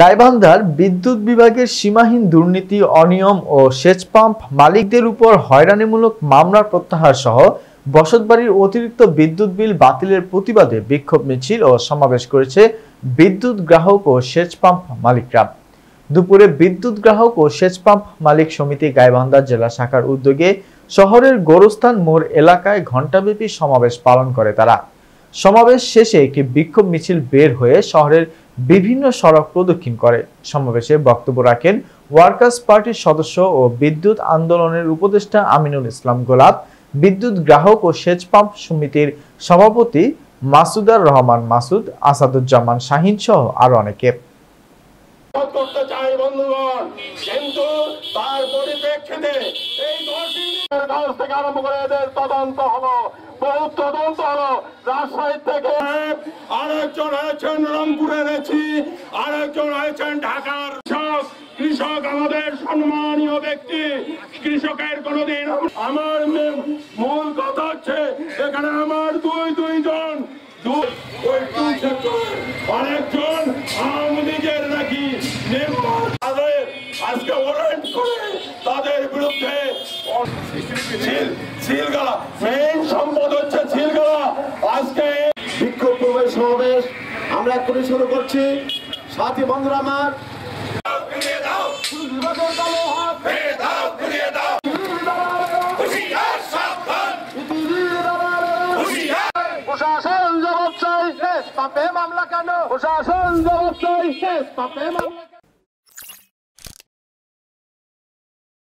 গাইবান্ধার বিদ্যুৎ বিভাগের সীমাহীন দুর্নীতি, অনিয়ম ও সেচ পাম্প মালিকদের উপর হয়রানিমূলক মামলার প্রত্যাহার সহ বসতবাড়ির অতিরিক্ত বিদ্যুৎ বিল বাতিলের প্রতিবাদে বিক্ষোভ মিছিল ও সমাবেশ করেছে বিদ্যুৎ গ্রাহক ও সেচ পাম্প মালিকরা। দুপুরে বিদ্যুৎ গ্রাহক ও সেচ পাম্প মালিক সমিতি গাইবান্ধা জেলা শাখার উদ্যোগে শহরের গোরস্থান মোড় এলাকায় ঘণ্টাব্যাপী সমাবেশ পালন করে তারা। সমাবেশ শেষে একটি বিক্ষোভ মিছিল বের হয়ে শহরের বিভিন্ন সড়ক প্রদক্ষিণ করে। সমাবেশে বক্তব্য রাখেন ওয়ার্কার্স পার্টির সদস্য ও বিদ্যুৎ আন্দোলনের উপদেষ্টা আমিনুল ইসলাম গোলাপ, বিদ্যুৎ গ্রাহক ও সেচ পাম্প সমিতির সভাপতি মাসুদার রহমান মাসুদ, আসাদুজ্জামান শাহিন সহ আরও অনেকে। থেকে আরম্ভ করে এদের তদন্ত হলো, বহু তদন্ত হলো, রাজশাহী থেকে আরেকজন হয়েছেন রংপুরের এসি আরেকজন হয়েছেন ঢাকার কৃষক। কৃষক আমাদের সম্মানীয় ব্যক্তি। কৃষকের কোনদিন আমার মূল কথা হচ্ছে, এখানে আমার দুই দুইজন। অনেকজন আওয়ামী লীগের নাকি তাদের আজকে ওয়ারেন্ট করে তাদের বিরুদ্ধে মেইন সম্পদ হচ্ছে সিলগালা আজকে বিক্ষোভ আমরা এক্ষুনি শুরু করছি সাথী বন্ধুরা আমার প্রশাসন জবাব চাই পাপে মামলা কেন প্রশাসন জবাব চাই পাপে মামলা